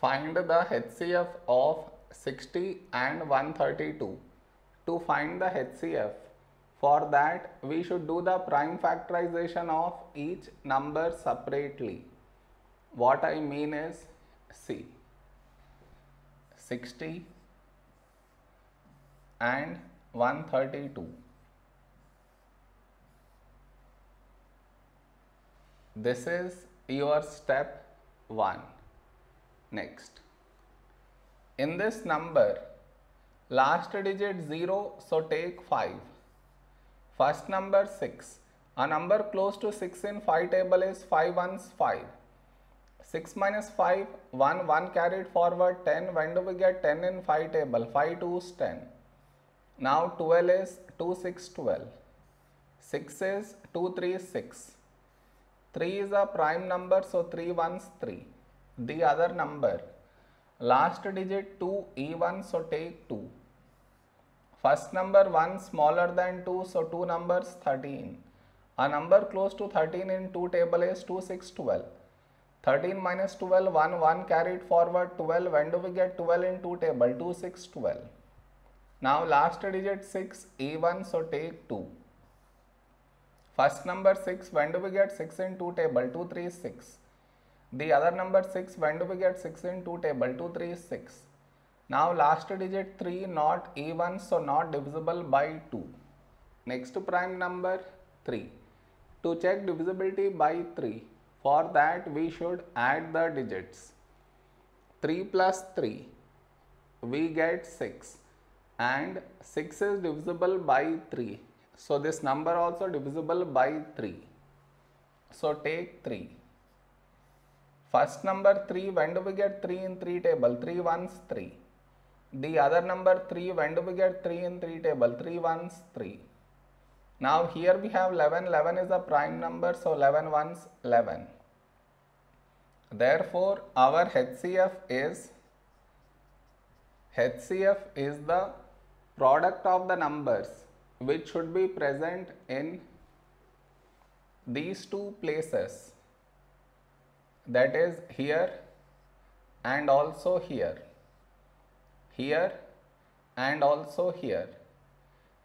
Find the HCF of 60 and 132. To find the HCF, for that we should do the prime factorization of each number separately. What I mean is, see, 60 and 132. This is your step 1. Next. In this number, last digit 0, so take 5. First number 6. A number close to 6 in 5 table is 5 ones 5. 6 minus 5, 1, 1 carried forward 10. When do we get 10 in 5 table? 5 2's 10. Now 12 is 2 6 12. 6 is 2 3 6. 3 is a prime number so 3 ones 3. The other number last digit 2 even so take 2. First number 1 smaller than 2 so 2 numbers 13. A number close to 13 in 2 table is 2 6 12. 13 minus 12 1 1 carried forward 12 when do we get 12 in 2 table 2 6 12. Now last digit 6 even so take 2. First number 6 when do we get 6 in 2 table 2 3 6. The other number 6 when do we get 6 in 2 table 2 3 6. Now last digit 3 not even so not divisible by 2. Next prime number 3. To check divisibility by 3 for that we should add the digits. 3 plus 3 we get 6 and 6 is divisible by 3. So this number also divisible by 3. So take 3. First number 3 when do we get 3 in 3 table 3 ones 3. The other number 3 when do we get 3 in 3 table 3 ones 3. Now here we have 11 11 is a prime number so 11 ones 11. Therefore our HCF is HCF is the product of the numbers which should be present in these two places that is here and also here. Here and also here.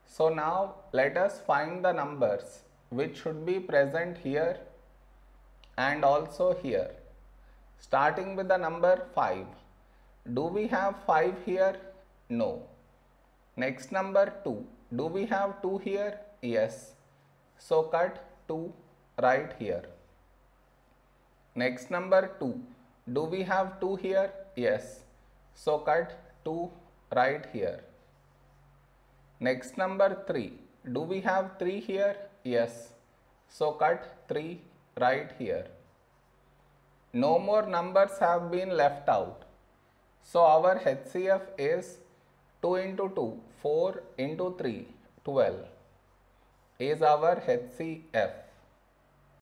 So now let us find the numbers which should be present here and also here. Starting with the number 5 do we have 5 here? No. Next number 2 do we have 2 here? Yes. So cut 2 right here Next number 2. Do we have 2 here? Yes. So cut 2 right here. Next number 3. Do we have 3 here? Yes. So cut 3 right here. No more numbers have been left out. So our HCF is 2 into 2, 4 into 3, 12 is our HCF.